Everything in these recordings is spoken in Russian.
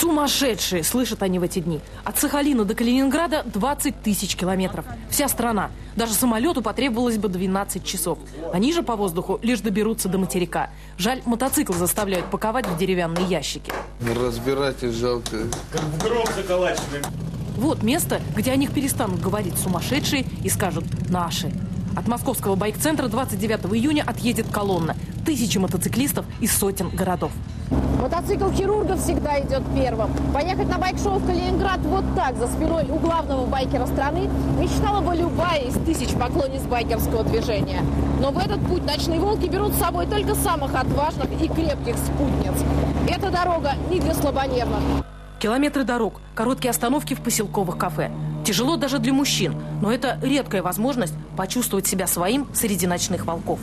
Сумасшедшие, слышат они в эти дни. От Сахалина до Калининграда 20 тысяч километров. Вся страна. Даже самолету потребовалось бы 12 часов. Они же по воздуху лишь доберутся до материка. Жаль, мотоцикл заставляют паковать в деревянные ящики. Разбирайте жалко. Как в гроб заколачиваем. Вот место, где о них перестанут говорить сумасшедшие и скажут «наши». От московского байк-центра 29 июня отъедет колонна. Тысячи мотоциклистов из сотен городов. Мотоцикл хирурга всегда идет первым. Поехать на байк-шоу в Калининград вот так, за спиной у главного байкера страны, мечтала бы любая из тысяч поклонниц байкерского движения. Но в этот путь ночные волки берут с собой только самых отважных и крепких спутниц. Эта дорога не для слабонервных. Километры дорог, короткие остановки в поселковых кафе. Тяжело даже для мужчин, но это редкая возможность почувствовать себя своим среди ночных волков.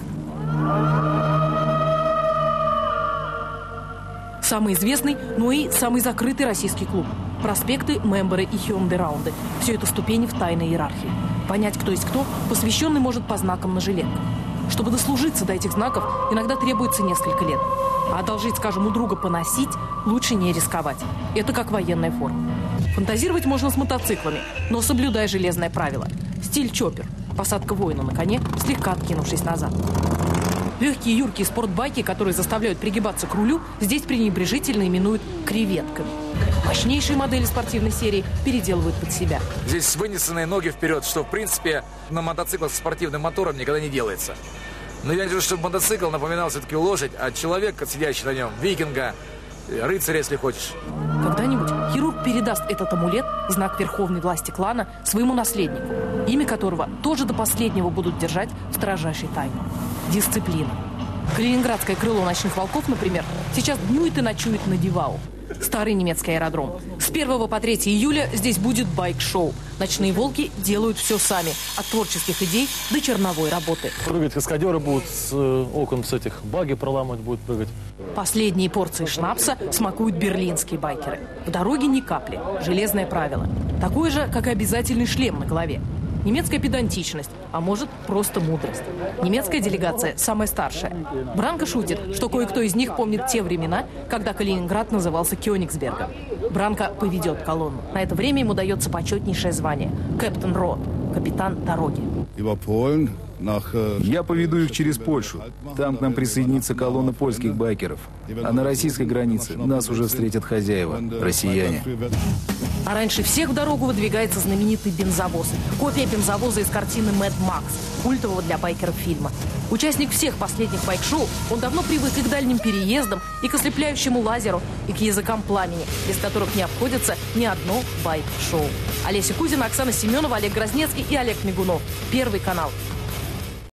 Самый известный, но и самый закрытый российский клуб. Проспекты, мемберы и хёндераунды. Все это ступени в тайной иерархии. Понять, кто есть кто, посвященный может по знакам на жилетках. Чтобы дослужиться до этих знаков, иногда требуется несколько лет. А одолжить, скажем, у друга поносить, лучше не рисковать. Это как военная форма. Фантазировать можно с мотоциклами, но соблюдая железное правило. Стиль чоппер. Посадка воина на коне, слегка откинувшись назад. Легкие юркие спортбайки, которые заставляют пригибаться к рулю, здесь пренебрежительно именуют креветками. Мощнейшие модели спортивной серии переделывают под себя. Здесь вынесенные ноги вперед, что, в принципе, на мотоциклах с спортивным мотором никогда не делается. Но я вижу, чтобы мотоцикл напоминал все-таки лошадь, а человек, сидящий на нем, викинга, рыцаря, если хочешь. Когда-нибудь хирург передаст этот амулет, знак верховной власти клана, своему наследнику, имя которого тоже до последнего будут держать в строжайшей тайне. Дисциплина. Калининградское крыло ночных волков, например, сейчас днюет и ночует на Дивау. Старый немецкий аэродром. С 1 по 3 июля здесь будет байк-шоу. Ночные волки делают все сами. От творческих идей до черновой работы. Прыгать каскадеры будут с э, окон с этих баги проламывать будут прыгать. Последние порции шнапса смакуют берлинские байкеры. В дороге ни капли. Железное правило. Такое же, как и обязательный шлем на голове. Немецкая педантичность, а может просто мудрость. Немецкая делегация самая старшая. Бранко шутит, что кое-кто из них помнит те времена, когда Калининград назывался Кёнигсбергом. Бранко поведет колонну. На это время ему дается почетнейшее звание – Кэптен Рот, капитан дороги. Я поведу их через Польшу. Там к нам присоединится колонна польских байкеров. А на российской границе нас уже встретят хозяева, россияне. А раньше всех в дорогу выдвигается знаменитый бензовоз. Копия бензовоза из картины «Мэд Макс», культового для байкеров фильма. Участник всех последних байк-шоу, он давно привык и к дальним переездам, и к ослепляющему лазеру, и к языкам пламени, без которых не обходится ни одно байк-шоу. Олеся Кузина, Оксана Семенова, Олег Грознецкий и Олег Мигунов. Первый канал.